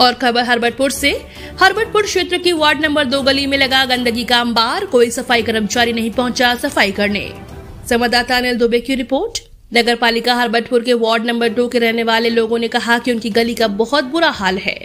और खबर हरबटपुर से। हरबटपुर क्षेत्र की वार्ड नंबर दो गली में लगा गंदगी का अंबार, कोई सफ़ाई कर्मचारी नहीं पहुँचा सफ़ाई करने। संवाददाता अनिल दुबे की रिपोर्ट। नगर पालिका हरबटपुर के वार्ड नंबर दो के रहने वाले लोगों ने कहा कि उनकी गली का बहुत बुरा हाल है।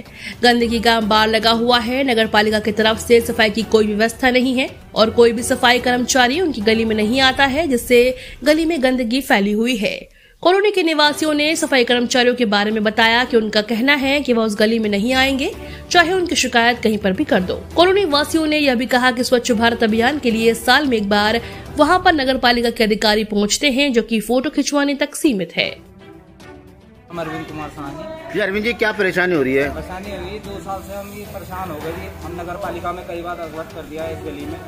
गंदगी का अंबार लगा हुआ है। नगर पालिका की तरफ़ से सफ़ाई की कोई व्यवस्था नहीं है और कोई भी सफ़ाई कर्मचारी उनकी गली में नहीं आता है, जिससे गली में गंदगी फैली हुई है। कॉलोनी के निवासियों ने सफ़ाई कर्मचारियों के बारे में बताया कि उनका कहना है कि वह उस गली में नहीं आएँगे चाहे उनकी शिकायत कहीं पर भी कर दो। कॉलोनी वासियों ने यह भी कहा कि स्वच्छ भारत अभियान के लिए साल में एक बार वहाँ पर नगर पालिका के अधिकारी पहुँचते हैं जो कि फ़ोटो खिंचवाने तक सीमित है। अरविंद कुमार साहनी। जी अरविंद जी क्या परेशानी हो रही है? परेशानी हो गई दो साल से हम ये परेशान हो गए हम नगर पालिका में कई बार अवगत कर दिया है इस गली में।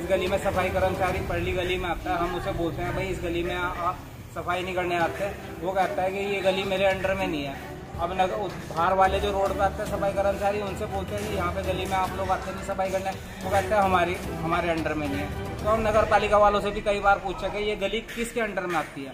इस गली में सफ़ाई कर्मचारी पढ़ली गली में आता है हम उसे बोलते हैं भाई इस गली में आप सफ़ाई नहीं करने आते। वो कहता है कि ये गली मेरे अंडर में नहीं है। अब नगर बाहर वाले जो रोड पर आते हैं सफ़ाई कर्मचारी, उनसे बोलते हैं कि यहाँ पे गली में आप लोग आते नहीं सफ़ाई करने। वो कहते हैं, हमारी हमारे अंडर में नहीं है। तो हम नगर पालिका वालों से भी कई बार पूछे कि ये गली किसके अंडर में आती है?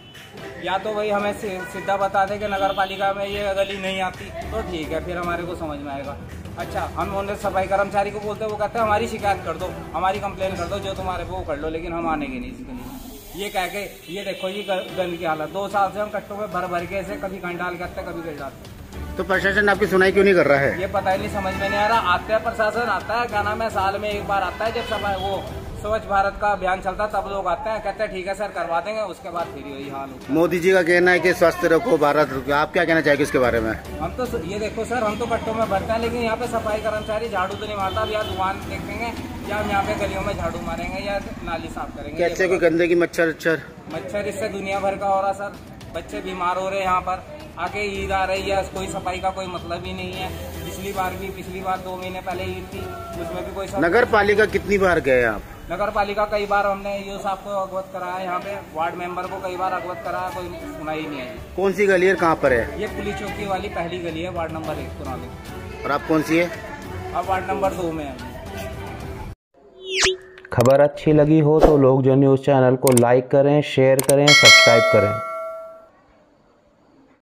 या तो वही हमें सीधा बता दें कि नगर पालिका में ये गली नहीं आती। तो ठीक है, फिर हमारे को समझ में आएगा। अच्छा हम उन्हें सफ़ाई कर्मचारी को बोलते हैं, वो कहते हैं, हमारी शिकायत कर दो, हमारी कंप्लेन कर दो, जो तुम्हारे, वो कर लो, लेकिन हम आने के नहीं इस गली में ये कह के ये देखो ये गंद की हालत। दो साल से हम कट्टों में भर भर के ऐसे कभी घंटाल डाल के आते कभी कहीं डालते तो प्रशासन आपकी सुनाई क्यों नहीं कर रहा है? ये पता ही नहीं समझ में नहीं आ रहा। आते है प्रशासन आता है क्या नाम है साल में एक बार आता है जब समय वो स्वच्छ भारत का अभियान चलता है तब लोग आते हैं कहते हैं ठीक है सर करवा देंगे। उसके बाद फिर यही हाल होता है। मोदी जी का कहना है कि स्वस्थ रखो भारत रखो। आप क्या कहना चाहेंगे इसके बारे में? हम तो ये देखो सर हम तो कट्टों में भरते हैं लेकिन यहाँ पे सफ़ाई कर्मचारी झाड़ू तो नहीं मारता। अब या दुकान देखेंगे या हम यहाँ पे गलियों में झाड़ू मारेंगे या नाली साफ़ करेंगे। कैसे कोई गंदगी मच्छर अच्छर मच्छर इससे दुनिया भर का हो रहा सर। बच्चे बीमार हो रहे हैं यहाँ पर। आगे ईद आ रही है कोई सफ़ाई का कोई मतलब ही नहीं है। पिछली बार भी पिछली बार दो महीने पहले ईद थी उसमें भी कोई नगर पालिका कितनी बार गए आप? नगर पालिका कई बार हमने ये साहब को अवगत कराया यहाँ पे वार्ड मेंबर को कई बार अवगत कराया कोई सुना ही नहीं है कौन सी गली है कहाँ पर है? ये पुलिस चौकी वाली पहली गली है वार्ड नंबर एक पुरानी। और आप कौन सी है? आप वार्ड नंबर दो में है। खबर अच्छी लगी हो तो लोग जो न्यूज़ चैनल को लाइक करें शेयर करें सब्सक्राइब करें।